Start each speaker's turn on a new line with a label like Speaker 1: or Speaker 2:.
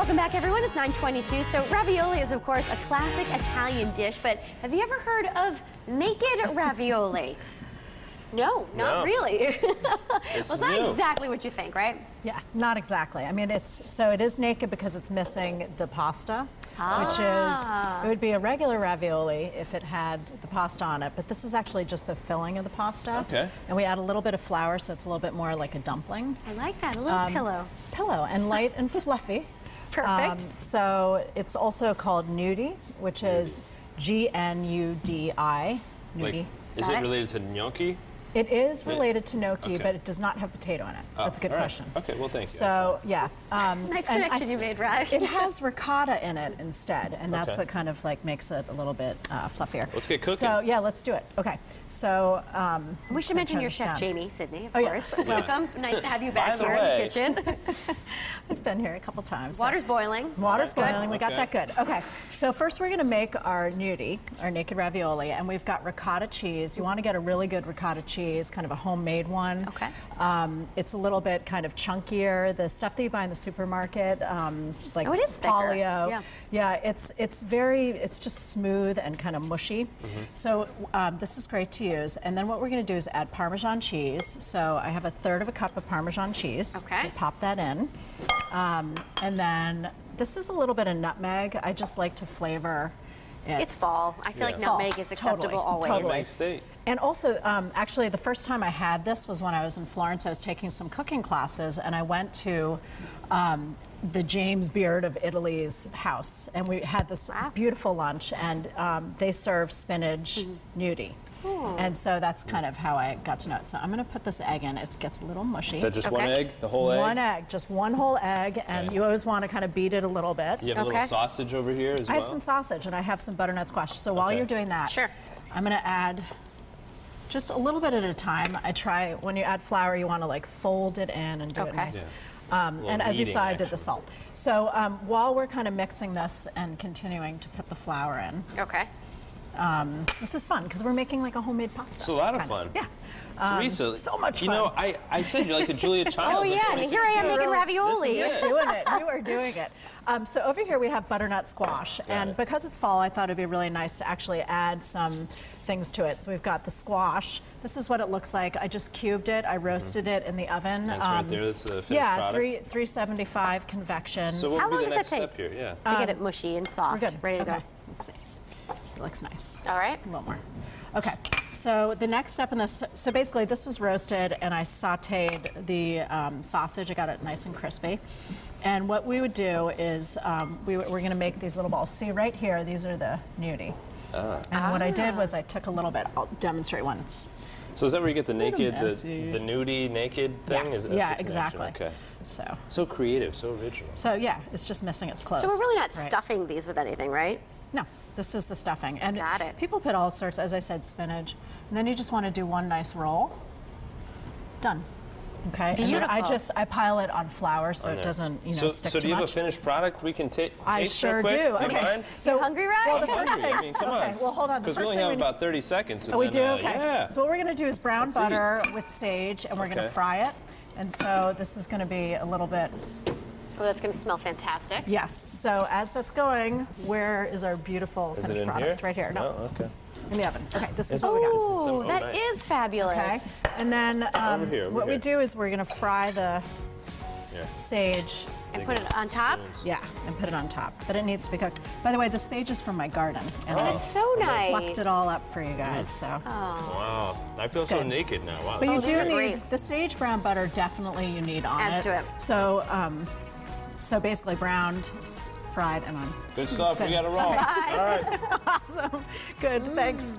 Speaker 1: Welcome back, everyone. It's 922. So ravioli is, of course, a classic Italian dish, but have you ever heard of naked ravioli? No, not
Speaker 2: No.
Speaker 1: really. well,
Speaker 2: It's
Speaker 1: it's not
Speaker 2: new.
Speaker 1: exactly what you think, right?
Speaker 3: Yeah, not exactly. I mean, it's so it is naked because it's missing the pasta, which
Speaker 1: Ah.
Speaker 3: is it would be a regular ravioli if it had the pasta on it, but this is actually just the filling of the pasta.
Speaker 2: Okay.
Speaker 3: And we add a little bit of flour, so it's a little bit more like a dumpling.
Speaker 1: I like that. A little
Speaker 3: Um,
Speaker 1: pillow.
Speaker 3: Pillow and light and fluffy.
Speaker 1: Perfect.
Speaker 3: Um, so it's also called gnudi, which is G N U D I.
Speaker 2: Like,
Speaker 3: Gnudi.
Speaker 2: is it
Speaker 1: it.
Speaker 2: related to gnocchi?
Speaker 3: It is related to gnocchi,
Speaker 2: Okay.
Speaker 3: but it does not have potato in it.
Speaker 2: Oh,
Speaker 3: That's a good
Speaker 2: all right.
Speaker 3: question.
Speaker 2: Okay, well, thank you.
Speaker 3: So yeah, um,
Speaker 1: Nice
Speaker 3: and I-
Speaker 1: connection you made, Raj.
Speaker 3: It has ricotta in it instead, and that's
Speaker 2: Okay.
Speaker 3: what kind of like makes it a little bit uh, fluffier.
Speaker 2: Let's get cooking.
Speaker 3: So yeah, let's do it. Okay, so um,
Speaker 1: we should mention your chef,
Speaker 3: down.
Speaker 1: Jamie Sydney, of
Speaker 3: Oh, yeah.
Speaker 1: course. Welcome. Nice to have you back
Speaker 2: the
Speaker 1: here in the kitchen.
Speaker 3: I've been here a couple times. so-
Speaker 1: Water's boiling.
Speaker 3: Water's
Speaker 1: That's good.
Speaker 3: boiling. We got that good. Okay, so first we're going to make our gnudi, our naked ravioli, and we've got ricotta cheese. You want to get a really good ricotta cheese, kind of a homemade one.
Speaker 1: Okay.
Speaker 3: Um, it's a little bit kind of chunkier. The stuff that you buy in the supermarket, um, like
Speaker 1: Oh, it is thicker.
Speaker 3: Polly-O.
Speaker 1: Yeah.
Speaker 3: Yeah, it's it's very it's just smooth and kind of mushy. Mhm. So um, this is great to use. And then what we're going to do is add Parmesan cheese. So I have a third of a cup of Parmesan cheese.
Speaker 1: Okay.
Speaker 3: We pop that in, um, and then this is a little bit of nutmeg. I just like to flavor it.
Speaker 1: It's fall. I feel like nutmeg
Speaker 3: Fall.
Speaker 1: is acceptable
Speaker 3: Totally.
Speaker 1: always.
Speaker 3: Totally.
Speaker 2: Nice state.
Speaker 3: And also, um, actually, the first time I had this was when I was in Florence. I was taking some cooking classes, and I went to um, the James Beard of Italy's house, and we had this beautiful lunch, and um, they serve spinach gnudi. And so that's kind of how I got to know it. So I'm going to put this egg in. It gets a little mushy.
Speaker 2: Is that just one egg? The whole egg?
Speaker 3: One egg, just one whole egg, and
Speaker 2: Okay.
Speaker 3: you always want to kind of beat it a little bit.
Speaker 2: You have a little sausage over here as
Speaker 3: I
Speaker 2: well?
Speaker 3: have some sausage and I have some butternut squash. So while
Speaker 2: Okay.
Speaker 3: you're doing that,
Speaker 1: Sure.
Speaker 3: I'm going to add just a little bit at a time. I try when you add flour, you want to like fold it in and do it nice.
Speaker 2: Yeah.
Speaker 3: Um, and as you
Speaker 2: kneading
Speaker 3: saw, I did the salt. So um, while we're kind of mixing this and continuing to put the flour in,
Speaker 1: Okay.
Speaker 3: Um, this is fun because we're making like a homemade pasta.
Speaker 2: It's a lot of
Speaker 3: kind
Speaker 2: fun.
Speaker 3: Yeah.
Speaker 2: Teresa,
Speaker 3: so much fun.
Speaker 2: You know, I, I said you're like the Julia Childs.
Speaker 1: Oh yeah, and here I am
Speaker 2: 2016.
Speaker 1: making ravioli.
Speaker 3: You're doing it. You are doing it. Um, so over here we have butternut squash, and
Speaker 2: it.
Speaker 3: because it's fall, I thought it'd be really nice to actually add some things to it. So we've got the squash. This is what it looks like. I just cubed it. I roasted it in the oven.
Speaker 2: That's right there. That's the finished
Speaker 3: yeah,
Speaker 2: product.
Speaker 3: three 375 convection.
Speaker 2: So what
Speaker 1: How
Speaker 2: would
Speaker 1: long
Speaker 2: be the
Speaker 1: does that
Speaker 2: next
Speaker 1: take?
Speaker 2: step here? Yeah.
Speaker 1: To get it mushy and
Speaker 3: we're
Speaker 1: soft,
Speaker 3: good.
Speaker 1: ready to
Speaker 3: okay.
Speaker 1: go.
Speaker 3: Let's see. It looks nice.
Speaker 1: All right.
Speaker 3: A little more. Okay, so the next step in this, so basically this was roasted and I sauteed the um, sausage. I got it nice and crispy. And what we would do is um, we, we're going to make these little balls. See right here, these are the gnudi. And what I did was I took a little bit. I'll demonstrate one. It's
Speaker 2: So is that where you get the naked, the,
Speaker 3: messy.
Speaker 2: the nudie naked thing?
Speaker 3: yeah,
Speaker 2: Is, that's
Speaker 3: yeah,
Speaker 2: the connection.
Speaker 3: exactly.
Speaker 2: Okay.
Speaker 3: So,
Speaker 2: So creative, so original.
Speaker 3: so yeah, it's just missing its clothes.
Speaker 1: So we're really not
Speaker 3: right?
Speaker 1: stuffing these with anything, right?
Speaker 3: No, this is the stuffing. And
Speaker 1: Got it.
Speaker 3: people put all sorts, as I said, spinach. And then you just want to do one nice roll. Done. Okay. And I just I pile it on flour so
Speaker 2: On
Speaker 3: it doesn't you know
Speaker 2: so,
Speaker 3: stick
Speaker 2: so
Speaker 3: too
Speaker 2: do you have
Speaker 3: much.
Speaker 2: a finished product we can take? taste
Speaker 3: I
Speaker 2: real
Speaker 3: sure
Speaker 2: quick?
Speaker 3: do.
Speaker 2: Do you
Speaker 3: okay.
Speaker 2: mind?
Speaker 3: So
Speaker 1: You hungry, Ryan?
Speaker 3: Well, the first thing.
Speaker 2: I mean, come on.
Speaker 3: Okay. Well, hold on.
Speaker 2: Because we only
Speaker 3: thing
Speaker 2: have
Speaker 3: we need-
Speaker 2: about 30 seconds. And
Speaker 3: Oh, we
Speaker 2: then,
Speaker 3: do?
Speaker 2: uh,
Speaker 3: Okay.
Speaker 2: Yeah.
Speaker 3: So what we're going to do is brown
Speaker 2: Let's see.
Speaker 3: butter with sage, and we're gonna fry it. And so this is going to be a little bit,
Speaker 1: Oh, that's going to smell fantastic.
Speaker 3: yes. So as that's going, where is our beautiful
Speaker 2: Is it
Speaker 3: finished
Speaker 2: in
Speaker 3: product?
Speaker 2: here?
Speaker 3: Right here. No,
Speaker 2: Oh, okay.
Speaker 3: In the oven. Okay, this is what we got.
Speaker 1: Ooh,
Speaker 2: Oh,
Speaker 1: that
Speaker 2: nice.
Speaker 1: is fabulous.
Speaker 3: Okay. And then um,
Speaker 2: Over here, over
Speaker 3: what we
Speaker 2: here.
Speaker 3: do is we're going to fry the
Speaker 2: Yeah.
Speaker 3: sage.
Speaker 1: And put it on top.
Speaker 2: Spoons.
Speaker 3: Yeah, and put it on top. But it needs to be cooked. By the way, the sage is from my garden. And
Speaker 1: And it's so nice.
Speaker 3: plucked it all up for you guys. So.
Speaker 2: Wow. I feel so
Speaker 3: good.
Speaker 2: naked now. Wow.
Speaker 3: But you
Speaker 1: Oh, these
Speaker 3: do
Speaker 1: are
Speaker 3: need
Speaker 1: great.
Speaker 3: the sage brown butter. Definitely, you need on
Speaker 1: Adds
Speaker 3: it.
Speaker 1: to it.
Speaker 3: So, um, so basically, browned, s- fried, and on.
Speaker 2: Good stuff. We got to roll. All right.
Speaker 3: Awesome. Good. Thanks.